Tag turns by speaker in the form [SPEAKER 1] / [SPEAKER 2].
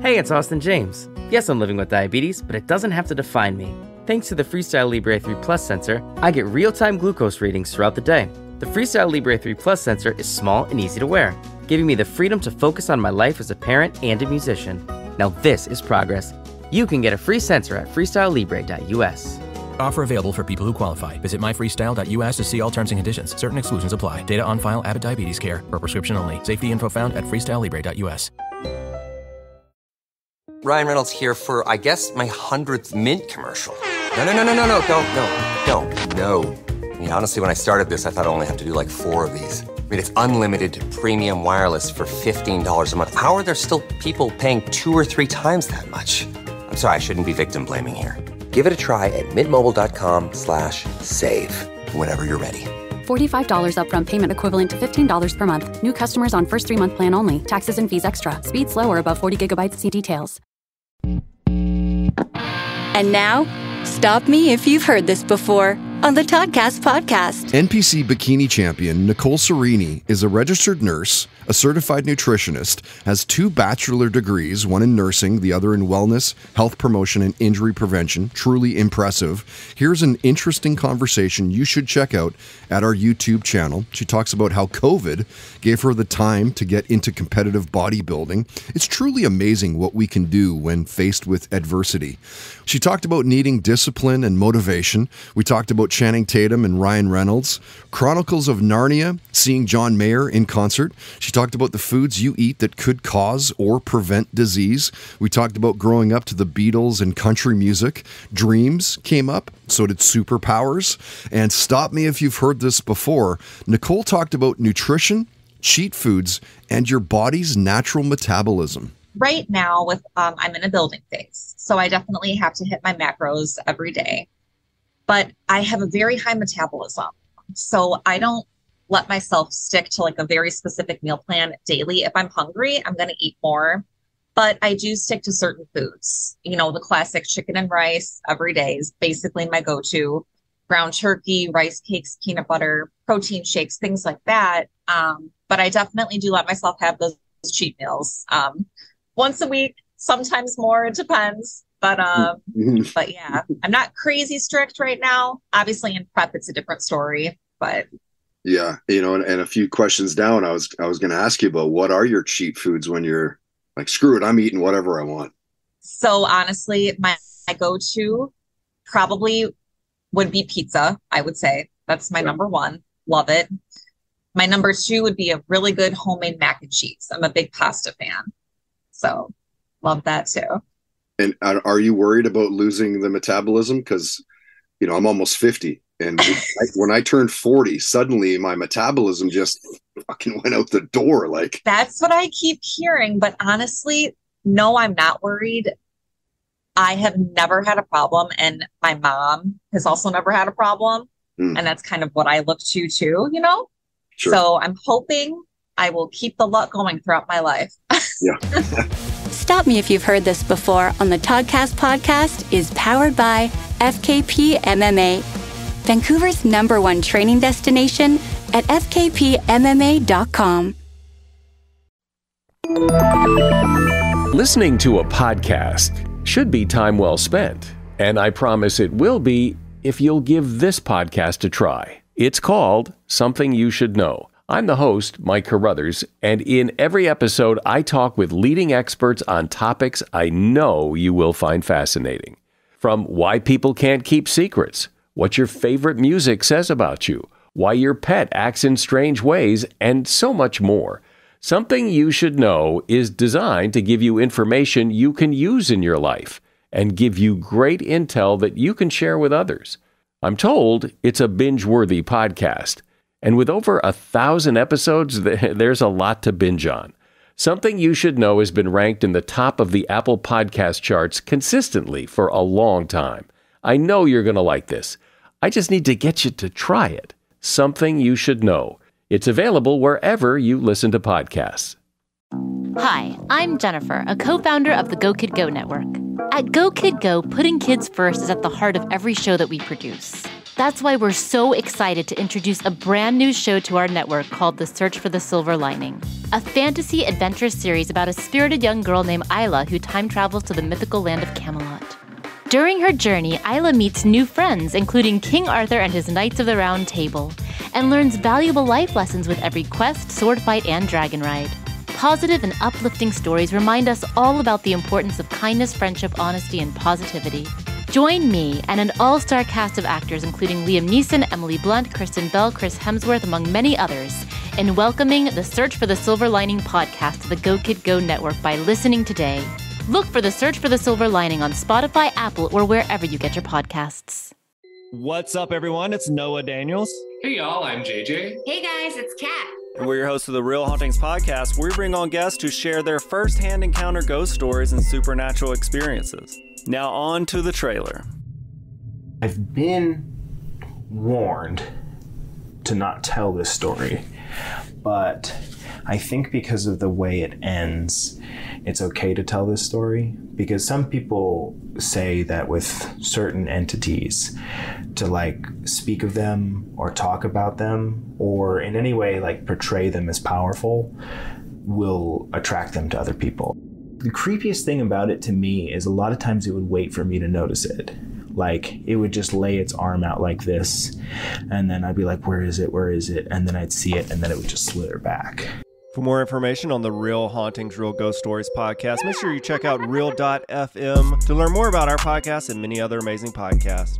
[SPEAKER 1] Hey, it's Austin James. Yes, I'm living with diabetes, but it doesn't have to define me. Thanks to the Freestyle Libre 3 Plus sensor, I get real time glucose readings throughout the day. The Freestyle Libre 3 Plus sensor is small and easy to wear, giving me the freedom to focus on my life as a parent and a musician. Now, this is progress. You can get a free sensor at freestylelibre.us.
[SPEAKER 2] Offer available for people who qualify. Visit myfreestyle.us to see all terms and conditions. Certain exclusions apply. Data on file, Abbott Diabetes Care. For prescription only. Safety info found at freestylelibre.us.
[SPEAKER 3] Ryan Reynolds here for, I guess, my hundredth Mint commercial. No, no, no, no, no, no, don't, no, don't, no. I mean, honestly, when I started this, I thought I only have to do like four of these. I mean, it's unlimited premium wireless for $15 a month. How are there still people paying two or three times that much? I'm sorry, I shouldn't be victim blaming here. Give it a try at mintmobile.com slash save. Whenever you're ready.
[SPEAKER 4] $45 upfront payment equivalent to $15 per month. New customers on first three month plan only. Taxes and fees extra. Speed slower above 40 gigabytes. See details.
[SPEAKER 5] And now, stop me if you've heard this before on the Toddcast podcast.
[SPEAKER 6] NPC bikini champion Nicole Cerrini is a registered nurse, a certified nutritionist, has two bachelor degrees, one in nursing, the other in wellness, health promotion, and injury prevention. Truly impressive. Here's an interesting conversation you should check out at our YouTube channel. She talks about how COVID gave her the time to get into competitive bodybuilding. It's truly amazing what we can do when faced with adversity. She talked about needing discipline and motivation. We talked about Channing Tatum and Ryan Reynolds, Chronicles of Narnia, seeing John Mayer in concert. She talked about the foods you eat that could cause or prevent disease. We talked about growing up to the Beatles and country music. Dreams came up, so did superpowers. And stop me if you've heard this before. Nicole talked about nutrition, cheat foods, and your body's natural metabolism
[SPEAKER 7] right now with um, i'm in a building phase so i definitely have to hit my macros every day but i have a very high metabolism so i don't let myself stick to like a very specific meal plan daily if i'm hungry i'm going to eat more but i do stick to certain foods you know the classic chicken and rice every day is basically my go-to ground turkey rice cakes peanut butter protein shakes things like that um, but i definitely do let myself have those cheat meals um, once a week, sometimes more. It depends. But um, but yeah, I'm not crazy strict right now. Obviously, in prep, it's a different story. But
[SPEAKER 6] yeah, you know, and, and a few questions down, I was I was going to ask you about what are your cheat foods when you're like, screw it, I'm eating whatever I want.
[SPEAKER 7] So honestly, my, my go-to probably would be pizza. I would say that's my yeah. number one. Love it. My number two would be a really good homemade mac and cheese. I'm a big pasta fan. So love that too.
[SPEAKER 6] And are you worried about losing the metabolism? Because, you know, I'm almost 50. And when I turned 40, suddenly my metabolism just fucking went out the door. Like,
[SPEAKER 7] that's what I keep hearing. But honestly, no, I'm not worried. I have never had a problem. And my mom has also never had a problem. Mm. And that's kind of what I look to, too, you know? Sure. So I'm hoping I will keep the luck going throughout my life. yeah.
[SPEAKER 5] Stop Me If You've Heard This Before on the Toddcast podcast is powered by FKP MMA, Vancouver's number one training destination at fkpmma.com.
[SPEAKER 8] Listening to a podcast should be time well spent, and I promise it will be if you'll give this podcast a try. It's called Something You Should Know. I'm the host, Mike Carruthers, and in every episode, I talk with leading experts on topics I know you will find fascinating. From why people can't keep secrets, what your favorite music says about you, why your pet acts in strange ways, and so much more. Something you should know is designed to give you information you can use in your life and give you great intel that you can share with others. I'm told it's a binge worthy podcast. And with over a thousand episodes, there's a lot to binge on. Something you should know has been ranked in the top of the Apple podcast charts consistently for a long time. I know you're going to like this. I just need to get you to try it. Something you should know. It's available wherever you listen to podcasts.
[SPEAKER 9] Hi, I'm Jennifer, a co founder of the Go Kid Go network. At Go Kid Go, putting kids first is at the heart of every show that we produce. That's why we're so excited to introduce a brand new show to our network called The Search for the Silver Lining, a fantasy adventure series about a spirited young girl named Isla who time travels to the mythical land of Camelot. During her journey, Isla meets new friends, including King Arthur and his Knights of the Round Table, and learns valuable life lessons with every quest, sword fight, and dragon ride. Positive and uplifting stories remind us all about the importance of kindness, friendship, honesty, and positivity. Join me and an all star cast of actors, including Liam Neeson, Emily Blunt, Kristen Bell, Chris Hemsworth, among many others, in welcoming the Search for the Silver Lining podcast to the Go Kid Go network by listening today. Look for the Search for the Silver Lining on Spotify, Apple, or wherever you get your podcasts.
[SPEAKER 10] What's up, everyone? It's Noah Daniels.
[SPEAKER 11] Hey, y'all, I'm JJ.
[SPEAKER 12] Hey, guys, it's Kat.
[SPEAKER 10] And we're your hosts of the Real Hauntings podcast, we bring on guests who share their firsthand encounter ghost stories and supernatural experiences. Now, on to the trailer.
[SPEAKER 13] I've been warned to not tell this story, but I think because of the way it ends, it's okay to tell this story. Because some people say that with certain entities, to like speak of them or talk about them or in any way like portray them as powerful will attract them to other people. The creepiest thing about it to me is a lot of times it would wait for me to notice it. Like it would just lay its arm out like this and then i'd be like where is it? Where is it? And then i'd see it and then it would just slither back.
[SPEAKER 10] For more information on the Real Hauntings, Real Ghost Stories podcast, make sure you check out real.fm to learn more about our podcast and many other amazing podcasts.